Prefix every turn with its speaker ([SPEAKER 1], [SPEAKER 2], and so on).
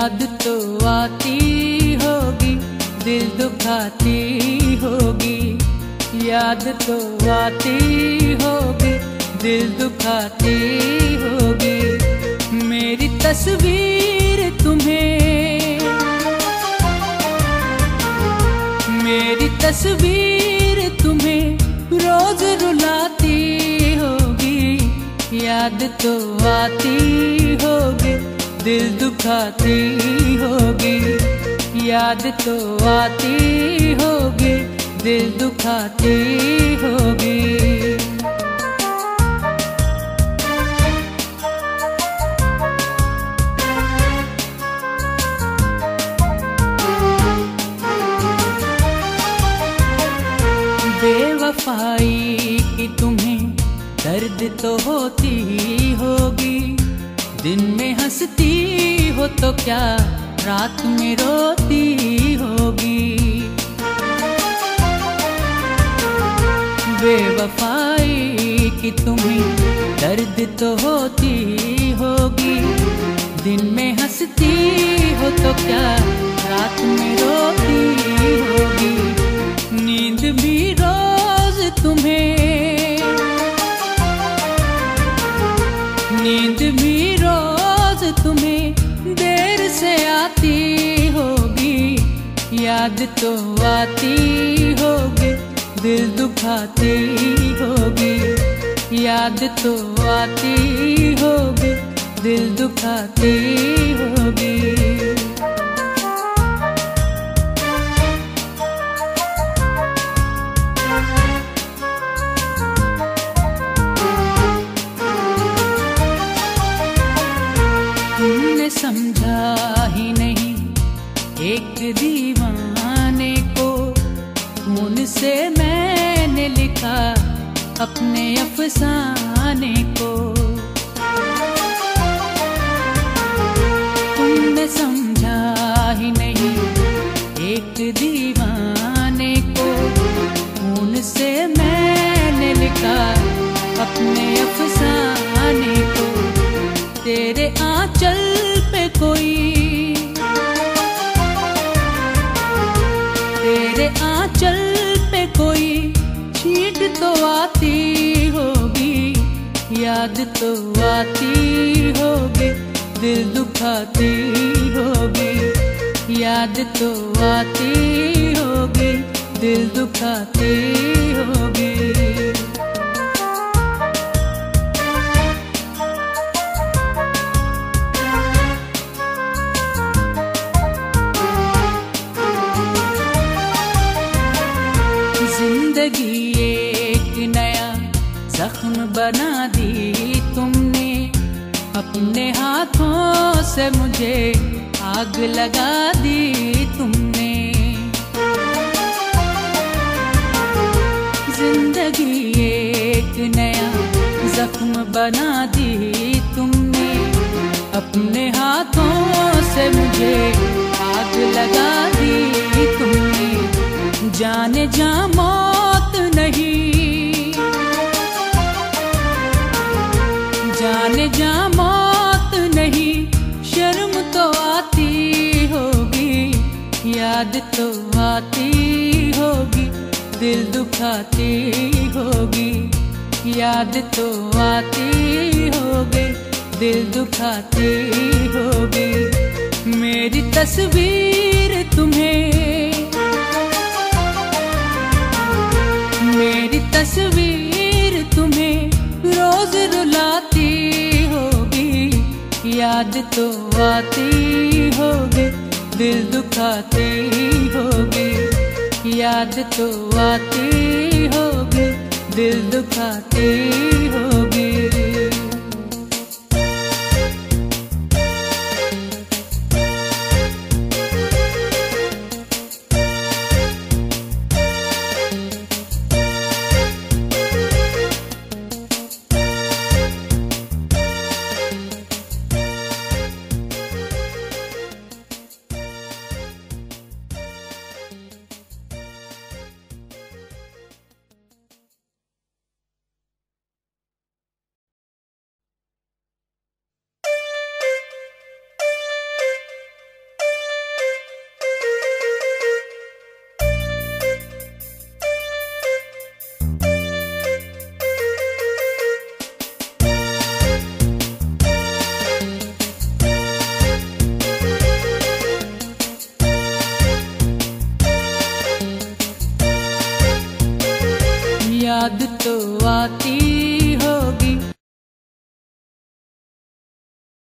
[SPEAKER 1] याद तो आती होगी, दिल दुखाती होगी। याद तो आती होगी, दिल दुखाती होगी। मेरी तस्वीर तुम्हें, मेरी तस्वीर तुम्हें रोज रुलाती होगी। याद तो आती होगी दिल दुखाती होगी, याद तो आती होगी, दिल दुखाती होगी। बेवफाई की तुम्हें दर्द तो होती होगी दिन में हंसती हो तो क्या रात में रोती होगी? बेवफाई की तुम्हें दर्द तो होती होगी। दिन में हंसती हो तो क्या रात में रोती होगी? नींद भी रोज तुम्हें। नींद भी याद तो आती होगी, दिल दुखाती होगी। याद तो आती होगी, दिल दुखाती होगी। समझा ही नहीं, एक खून से मैंने लिखा अपने अफसाने को। तुमने समझा दिल दुखाती होगी, याद तो आती होगी, दिल दुखाती होगी। ज़िंदगी एक नया जख्म बना दी। अपने हाथों से मुझे आग लगा दी तुमने। ज़िंदगी एक नया जख्म बना दी तुमने। अपने हाथों से मुझे आग लगा दी तुमने। जाने जा मौत तो आती होगी, दिल दुखाती होगी। याद तो आती होगी, दिल दुखाती होगी। मेरी तस्वीर तुम्हें, मेरी तस्वीर तुम्हें रोज रुलाती होगी। याद तो आती होगी दिल दुखाती होगी याद तो आती होगी दिल दुखाती याद तो आती